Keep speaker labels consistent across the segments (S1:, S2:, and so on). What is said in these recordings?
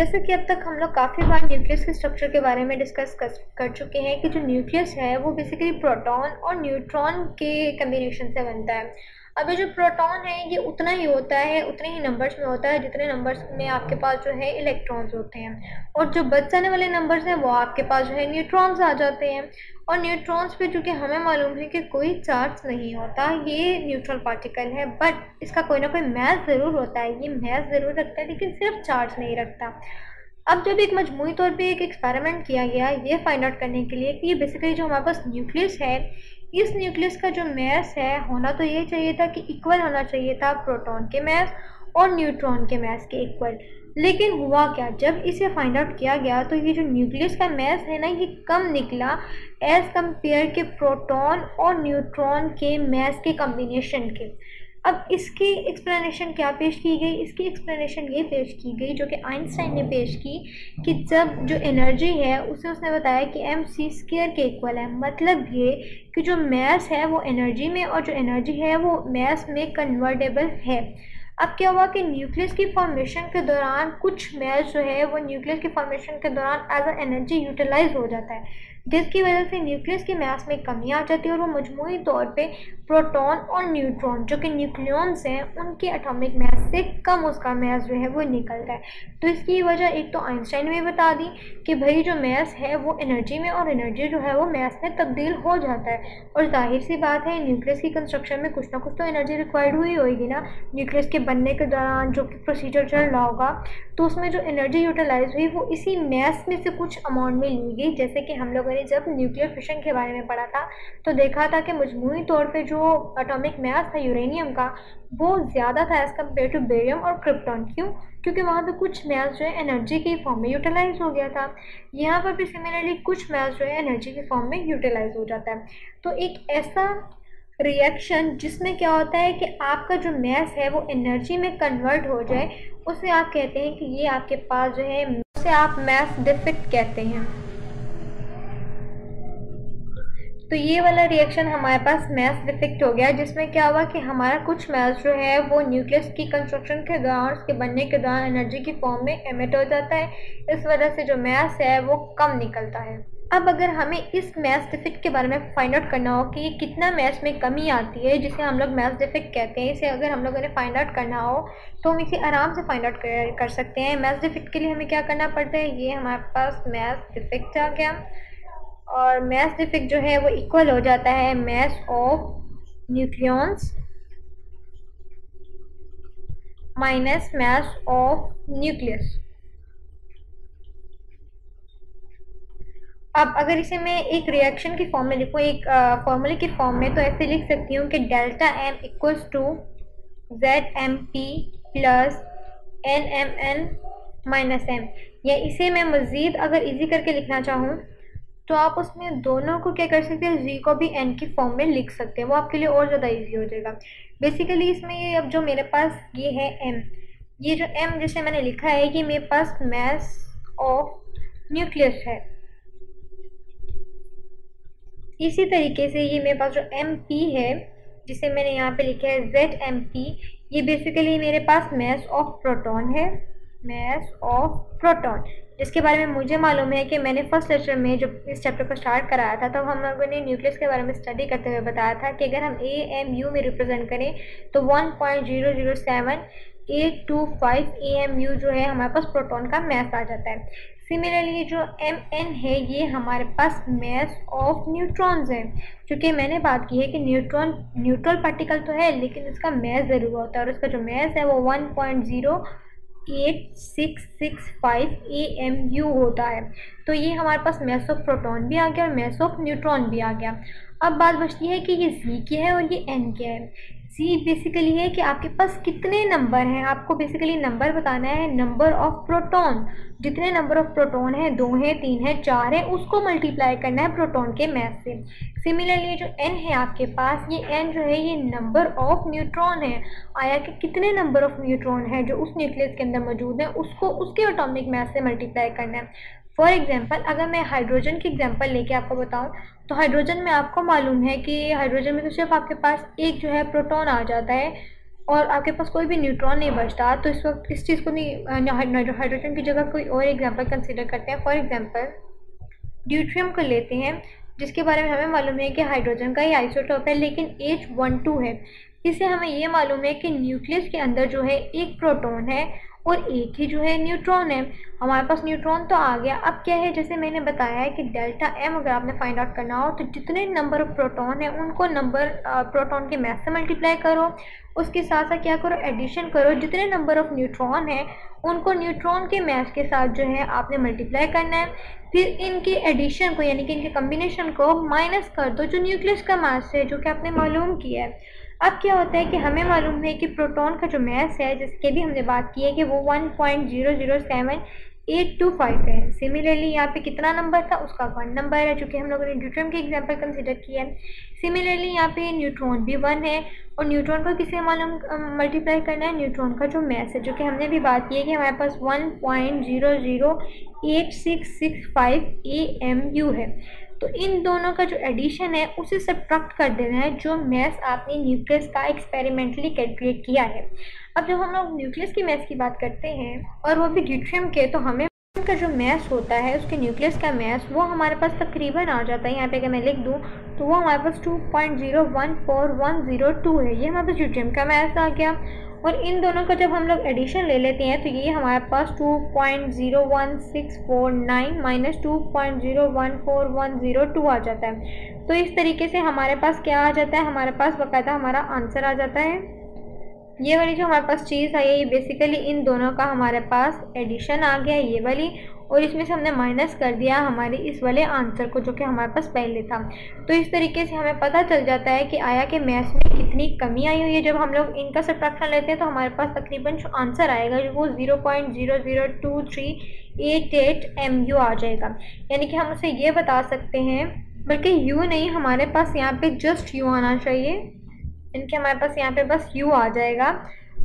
S1: जैसे कि अब तक हम लोग काफ़ी बार न्यूक्लियस के स्ट्रक्चर के बारे में डिस्कस कर, चुके हैं कि जो न्यूक्लियस है वो बेसिकली प्रोटॉन और न्यूट्रॉन के कम्बिनेशन से बनता है। ये जो प्रोटॉन है, ये उतना ही होता है, उतने ही नंबर्स में होता है, जितने नंबर्स में आपके पास जो है इलेक्ट्रॉन्स होते हैं। और जो बच जाने वाले नंबर्स हैं, वो आपके पास जो है न्यूट्रॉन्स आ जाते हैं। और न्यूट्रॉन्स पे चूँकि हमें मालूम है कि कोई चार्ज नहीं होता, ये न्यूट्रल पार्टिकल है बट इसका कोई ना कोई मैथ ज़रूर होता है। ये मैथ ज़रूर रखता है, लेकिन सिर्फ़ चार्ज नहीं रखता। अब जब एक मजमू तौर पे एक एक्सपेरिमेंट किया गया, ये फाइंड आउट करने के लिए कि ये बेसिकली जो हमारे पास न्यूक्लियस है, इस न्यूक्लियस का जो मैस है, होना तो ये चाहिए था कि इक्वल होना चाहिए था प्रोटॉन के मैस और न्यूट्रॉन के मैस के इक्वल लेकिन हुआ क्या? जब इसे फाइंड आउट किया गया तो ये जो न्यूक्लियस का मैस है ना, ये कम निकला एज़ कंपेयर के प्रोटॉन और न्यूट्रॉन के मैस के कम्बिनेशन के। अब इसकी एक्सप्लेनेशन क्या पेश की गई? इसकी एक्सप्लेनेशन ये पेश की गई, जो कि आइंस्टाइन ने पेश की, कि जब जो एनर्जी है, उसे उसने बताया कि एम सी स्केयर के इक्वल है। मतलब ये कि जो मैस है, वो एनर्जी में, और जो एनर्जी है, वो मैस में कन्वर्टेबल है। अब क्या हुआ कि न्यूक्लियस की फॉर्मेशन के दौरान कुछ मैस जो है, वो न्यूक्लियस की फॉर्मेशन के दौरान एज अ एनर्जी यूटिलाइज हो जाता है। जिसकी वजह से न्यूक्लियस की मैस में कमी आ जाती है और वो मजमू तौर पे प्रोटॉन और न्यूट्रॉन, जो कि न्यूक्लियॉन्स हैं, उनके एटॉमिक मैस से कम उसका मैस जो है वो निकलता है। तो इसकी वजह एक तो आइंस्टाइन ने बता दी कि भाई जो मैस है वो एनर्जी में और एनर्जी जो है वो मैस में तब्दील हो जाता है। और ज़ाहिर सी बात है न्यूक्लियस की कंस्ट्रक्शन में कुछ ना कुछ तो एनर्जी रिक्वायर्ड हुई होगी ना। न्यूक्लियस के बनने के दौरान जो कि प्रोसीजर चल रहा होगा तो उसमें जो एनर्जी यूटिलाइज हुई, वो इसी मैस में से कुछ अमाउंट में ली गई, जैसे कि हम लोगों जब न्यूक्लियर फिशन के बारे में पढ़ा था तो देखा था कि मजमू तौर पर जो अटोमिक मैस था यूरेनियम का, वो ज़्यादा था एज़ कंपेयर टू बेरियम और क्रिप्टॉन क्यों? क्योंकि वहाँ पे कुछ मैस जो है एनर्जी के फॉर्म में यूटिलाइज हो गया था. यहाँ पर भी सिमिलरली कुछ मैस जो है एनर्जी के फॉर्म में यूटिलाइज हो जाता है. तो एक ऐसा रिएक्शन जिसमें क्या होता है कि आपका जो मैस है वो एनर्जी में कन्वर्ट हो जाए, उसे आप कहते हैं कि ये आपके पास जो है, उसे आप मैथ डिफिक्ट कहते हैं. तो ये वाला रिएक्शन हमारे पास मैस डिफेक्ट हो गया जिसमें क्या हुआ कि हमारा कुछ मैस जो है वो न्यूक्लियस की कंस्ट्रक्शन के दौरान उसके बनने के दौरान एनर्जी की फॉर्म में एमिट हो जाता है। इस वजह से जो मैस है वो कम निकलता है। अब अगर हमें इस मैस डिफेक्ट के बारे में फाइंड आउट करना हो कि ये कितना मैस में कमी आती है जिसे हम लोग मैस डिफेक्ट कहते हैं इसे अगर हम लोगों ने फाइंड आउट करना हो तो हम इसे आराम से फाइंड आउट कर, कर सकते हैं। मैस डिफेक्ट के लिए हमें क्या करना पड़ता है? ये हमारे पास मैस डिफेक्ट आ गया। और मैस डिफेक्ट जो है वो इक्वल हो जाता है mass of nucleons minus mass of nucleus अब अगर इसे मैं एक रिएक्शन की फॉर्म में लिखूँ, एक फॉर्मूले की फॉर्म में तो ऐसे लिख सकती हूँ कि delta M equals to Z M P plus N M N minus M या इसे मैं मज़ीद अगर इजी करके लिखना चाहूँ तो आप उसमें दोनों को क्या कर सकते हैं? जी को भी एन की फॉर्म में लिख सकते हैं। वो आपके लिए और ज़्यादा इजी हो जाएगा। बेसिकली इसमें ये अब जो मेरे पास ये है एम ये जो एम जैसे मैंने लिखा है, ये मेरे पास मैस ऑफ़ न्यूक्लियस है। इसी तरीके से ये मेरे पास जो एम पी है, जिसे मैंने यहाँ पे लिखा है जेड एम पी ये बेसिकली मेरे पास मैस ऑफ़ प्रोटॉन है। मैस ऑफ़ प्रोटॉन जिसके बारे में मुझे मालूम है कि मैंने फ़र्स्ट लेक्चर में जब इस चैप्टर को स्टार्ट कराया था तो हम लोगों ने न्यूक्लियस के बारे में स्टडी करते हुए बताया था कि अगर हम ए एम यू में रिप्रेजेंट करें तो one point zero zero seven eight two five A M U जो है हमारे पास प्रोटॉन का मैथ आ जाता है। सिमिलरली जो एम एन है, ये हमारे पास मैस ऑफ़ न्यूट्रॉन्स है। क्योंकि मैंने बात की है कि न्यूट्रॉन न्यूट्रल पार्टिकल तो है, लेकिन इसका मैस ज़रूर होता है, और इसका जो मैस है वो one point zero eight six six five A M U होता है। तो ये हमारे पास मैस ऑफ़ प्रोटोन भी आ गया और मैस ऑफ़ न्यूट्रॉन भी आ गया। अब बात बचती है कि ये जी क्या है और ये एन क्या है। सी बेसिकली है कि आपके पास कितने नंबर हैं? आपको बेसिकली नंबर बताना है नंबर ऑफ़ प्रोटॉन जितने नंबर ऑफ़ प्रोटॉन हैं, दो हैं, तीन हैं, चार हैं, उसको मल्टीप्लाई करना है प्रोटॉन के मैथ से. सिमिलरली जो एन है आपके पास, ये एन जो है, ये नंबर ऑफ़ न्यूट्रॉन है. आया कि कितने नंबर ऑफ़ न्यूट्रॉन है जो उस न्यूक्लियस के अंदर मौजूद है, उसको, उसके ऑटोमिक मैथ से मल्टीप्लाई करना है. फॉर एग्ज़ाम्पल अगर मैं हाइड्रोजन की एग्ज़ाम्पल लेके आपको बताऊँ तो हाइड्रोजन में आपको मालूम है कि हाइड्रोजन में तो सिर्फ़ आपके पास एक जो है प्रोटॉन आ जाता है और आपके पास कोई भी न्यूट्रॉन नहीं बचता। तो इस वक्त इस चीज़ को नहीं हाइड्रोजन की जगह कोई और एग्जांपल कंसीडर करते हैं। फॉर एग्जांपल ड्यूट्रियम को लेते हैं, जिसके बारे में हमें मालूम है कि हाइड्रोजन का ही आइसोटॉप है, लेकिन एच वन टू है। इससे हमें ये मालूम है कि न्यूक्लियस के अंदर जो है एक प्रोटॉन है और एक ही जो है न्यूट्रॉन है। हमारे पास न्यूट्रॉन तो आ गया। अब क्या है? जैसे मैंने बताया है कि डेल्टा एम अगर आपने फाइंड आउट करना हो तो जितने नंबर ऑफ़ प्रोटॉन है, उनको नंबर प्रोटॉन के मैथ से मल्टीप्लाई करो। उसके साथ साथ क्या करो? एडिशन करो। जितने नंबर ऑफ़ न्यूट्रॉन है, उनको न्यूट्रॉन के मैथ के साथ जो है आपने मल्टीप्लाई करना है। फिर इनके एडिशन को, यानी कि इनके कम्बिनेशन को माइनस कर दो। जो न्यूक्लियस का मास है, जो कि आपने मालूम किया है अब क्या होता है कि हमें मालूम है कि प्रोटॉन का जो मैस है, जिसके भी हमने बात की है कि वो one point zero zero seven eight two five है। सिमिलरली यहाँ पे कितना नंबर था? उसका वन नंबर है, जो कि हम लोगों ने न्यूट्रॉन के एग्जांपल कंसिडर किया है। सिमिलरली यहाँ पे न्यूट्रॉन भी वन है, और न्यूट्रॉन को किसे मालूम मल्टीप्लाई करना है? न्यूट्रॉन का जो मैस है, जो कि हमने भी बात की है कि हमारे पास one point zero zero eight six six five A M U है। तो इन दोनों का जो एडिशन है, उसे सब्ट्रैक्ट कर देना है, जो मैथ आपने न्यूक्लियस का एक्सपेरिमेंटली कैलकुलेट किया है। अब जब हम लोग न्यूक्लियस की मैथ की बात करते हैं, और वो भी ड्यूट्रियम के तो हमें का जो मैथ होता है, उसके न्यूक्लियस का मैथ वो हमारे पास तकरीबन आ जाता है। यहाँ पे अगर मैं लिख दूँ तो वो हमारे पास two point zero one four one zero two है। ये हमारे पास ड्यूट्रियम का मैथ आ गया। और इन दोनों का जब हम लोग एडिशन ले लेते हैं तो ये हमारे पास two point zero one six four nine minus two point zero one four one zero two आ जाता है। तो इस तरीके से हमारे पास क्या आ जाता है? हमारे पास बाकायदा हमारा आंसर आ जाता है। ये वाली जो हमारे पास चीज़ आई है, ये बेसिकली इन दोनों का हमारे पास एडिशन आ गया ये वाली। और इसमें से हमने माइनस कर दिया हमारे इस वाले आंसर को जो कि हमारे पास पहले था। तो इस तरीके से हमें पता चल जाता है कि आया कि मैथ्स में कितनी कमी आई हुई है। जब हम लोग इनका सब्ट्रैक्शन लेते हैं तो हमारे पास तकरीबन जो आंसर आएगा, वो zero point zero zero two three eight eight M U आ जाएगा। यानी कि हम उसे ये बता सकते हैं, बल्कि यू नहीं, हमारे पास यहाँ पे जस्ट यू आना चाहिए। इनके हमारे पास यहाँ पे बस यू आ जाएगा।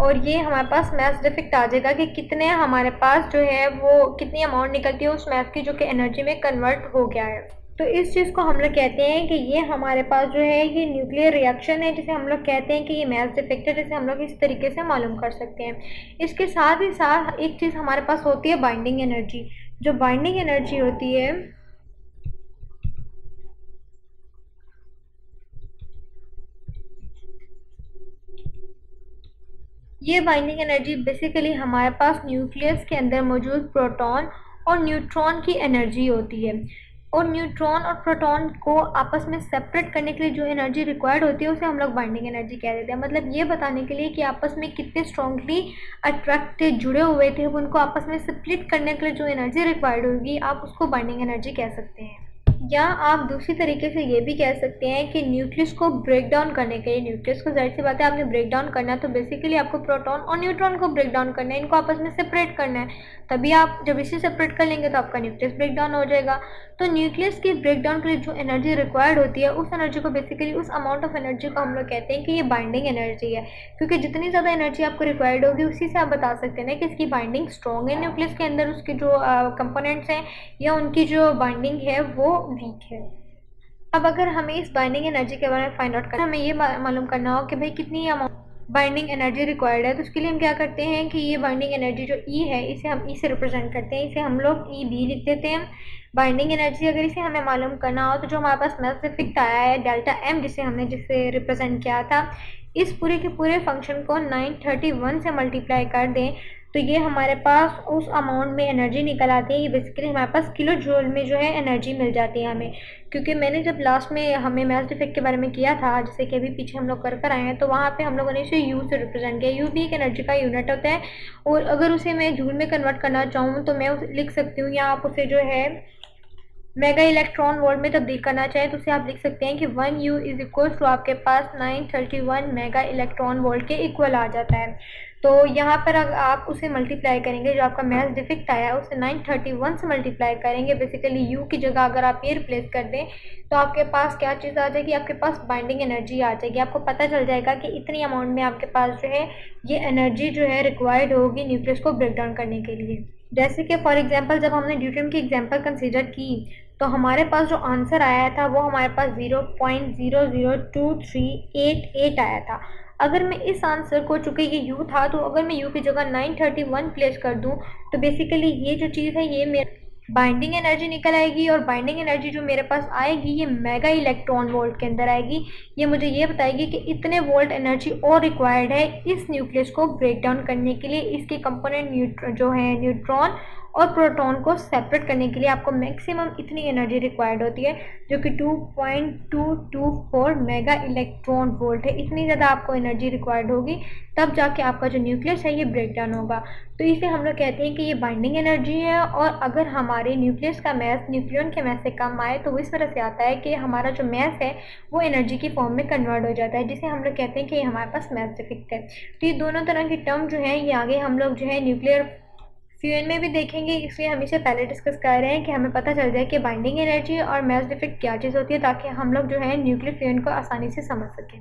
S1: और ये हमारे पास मैथ डिफिक्ट आ जाएगा कि कितने हमारे पास जो है वो कितनी अमाउंट निकलती है उस मैथ की जो कि एनर्जी में कन्वर्ट हो गया है। तो इस चीज़ को हम लोग कहते हैं कि ये हमारे पास जो है ये न्यूक्लियर रिएक्शन है, जिसे हम लोग कहते हैं कि ये मैथ डिफेक्ट है, जिसे हम लोग इस तरीके से मालूम कर सकते हैं। इसके साथ ही साथ एक चीज़ हमारे पास होती है बाइंडिंग एनर्जी जो बाइंडिंग एनर्जी होती है ये बाइंडिंग एनर्जी बेसिकली हमारे पास न्यूक्लियस के अंदर मौजूद प्रोटॉन और न्यूट्रॉन की एनर्जी होती है। और न्यूट्रॉन और प्रोटॉन को आपस में सेपरेट करने के लिए जो एनर्जी रिक्वायर्ड होती है, उसे हम लोग बाइंडिंग एनर्जी कह देते हैं। मतलब ये बताने के लिए कि आपस में कितने स्ट्रॉन्गली अट्रैक्टेड जुड़े हुए थे उनको आपस में स्प्लिट करने के लिए जो एनर्जी रिक्वायर्ड होगी, आप उसको बाइंडिंग एनर्जी कह सकते हैं। या आप दूसरी तरीके से ये भी कह सकते हैं कि न्यूक्लियस को ब्रेक डाउन करने के लिए, न्यूक्लियस को ज़ाहिर सी बात है आपने ब्रेक डाउन करना है तो बेसिकली आपको प्रोटॉन और न्यूट्रॉन को ब्रेक डाउन करना है, इनको आपस में सेपरेट करना है। तभी आप जब इसे सेपरेट कर लेंगे तो आपका न्यूक्लियस ब्रेक डाउन हो जाएगा। तो न्यूक्लियस की ब्रेक डाउन के लिए जो एनर्जी रिक्वायर्ड होती है, उस एनर्जी को बेसिकली उस अमाउंट ऑफ़ एनर्जी को हम लोग कहते हैं कि ये बाइंडिंग एनर्जी है। क्योंकि जितनी ज़्यादा एनर्जी आपको रिक्वायर्ड होगी, उसी से आप बता सकते हैं कि इसकी बाइंडिंग स्ट्रॉन्ग है न्यूक्लियस के अंदर, उसके जो कंपोनेंट्स हैं, या उनकी जो बाइंडिंग है, वो वीक है अब अगर हमें इस बाइंडिंग एनर्जी के बारे में फाइंड आउट करना हमें ये मालूम करना हो कि भाई कितनी अमाउंट बाइंडिंग एनर्जी रिक्वायर्ड है। तो उसके लिए हम क्या करते हैं कि ये बाइंडिंग एनर्जी जो ई e है, इसे हम ई e से रिप्रेजेंट करते हैं। इसे हम लोग ई बी लिख देते हैं। बाइंडिंग एनर्जी अगर इसे हमें मालूम करना हो तो जो हमारे पास मैथ आया है डेल्टा एम जिसे हमने जिसे रिप्रेजेंट किया था, इस पूरे के पूरे फ़ंक्शन को 931 से मल्टीप्लाई कर दें। तो ये हमारे पास उस अमाउंट में एनर्जी निकल आती है। ये बेसिकली हमारे पास किलो जूल में जो है एनर्जी मिल जाती है हमें। क्योंकि मैंने जब लास्ट में हमें मैथ डिफेक्ट के बारे में किया था, जैसे कि अभी पीछे हम लोग कर कर आए हैं तो वहाँ पे हम लोगों ने इसे यू से रिप्रेजेंट किया। यू भी एक एनर्जी का यूनिट होता है। और अगर उसे मैं जूल में कन्वर्ट करना चाहूँ तो मैं लिख सकती हूँ। या आप उसे जो है मेगा इलेक्ट्रॉन वोल्ट में तब्दील करना चाहें तो उसे आप लिख सकते हैं कि one U is equal to आपके पास nine thirty one mega electron volt के इक्वल आ जाता है। तो यहाँ पर अगर आप उसे मल्टीप्लाई करेंगे, जो आपका मैथ डिफिक्ट आया है उसे 931 से मल्टीप्लाई करेंगे। बेसिकली यू की जगह अगर आप ये रिप्लेस कर दें तो आपके पास क्या चीज़ आ जाएगी? आपके पास बाइंडिंग एनर्जी आ जाएगी। आपको पता चल जाएगा कि इतनी अमाउंट में आपके पास जो है, ये एनर्जी जो है रिक्वायर्ड होगी न्यूक्लियस को ब्रेक डाउन करने के लिए। जैसे कि फॉर एग्ज़ाम्पल जब हमने ड्यूट्रियम की एग्ज़ाम्पल कंसिडर की तो हमारे पास जो आंसर आया था, वो हमारे पास zero point zero zero two three eight eight आया था। अगर मैं इस आंसर को, चूँकि ये यू था तो अगर मैं यू की जगह नाइन थर्टी वन प्लेस कर दूँ तो बेसिकली ये जो चीज़ है, ये मेरे बाइंडिंग एनर्जी निकल आएगी और बाइंडिंग एनर्जी जो मेरे पास आएगी, ये मेगा इलेक्ट्रॉन वोल्ट के अंदर आएगी। ये मुझे ये बताएगी कि इतने वोल्ट एनर्जी और रिक्वायर्ड है इस न्यूक्लियस को ब्रेक डाउन करने के लिए। इसके कंपोनेंट न्यूट्र जो है न्यूट्रॉन और प्रोटॉन को सेपरेट करने के लिए आपको मैक्सिमम इतनी एनर्जी रिक्वायर्ड होती है, जो कि 2.224 मेगा इलेक्ट्रॉन वोल्ट है। इतनी ज़्यादा आपको एनर्जी रिक्वायर्ड होगी, तब जाके आपका जो न्यूक्लियस है, ये ब्रेक डाउन होगा। तो इसे हम लोग कहते हैं कि ये बाइंडिंग एनर्जी है और अगर हमारे न्यूक्लियस का मैस न्यूक्लियन के मैस से कम आए तो इस तरह से आता है कि हमारा जो मैस है, वो एनर्जी की फॉर्म में कन्वर्ट हो जाता है, जिसे हम लोग कहते हैं कि हमारे पास मैस है। तो ये दोनों तरह की टर्म जो है, ये आगे हम लोग जो है न्यूक्लियर फ्यूएन में भी देखेंगे, इसलिए हम इसे पहले डिस्कस कर रहे हैं कि हमें पता चल जाए कि बाइंडिंग एनर्जी और मैच डिफेक्ट क्या चीज़ होती है ताकि हम लोग जो है न्यूक्लियर फ्यूएन को आसानी से समझ सकें।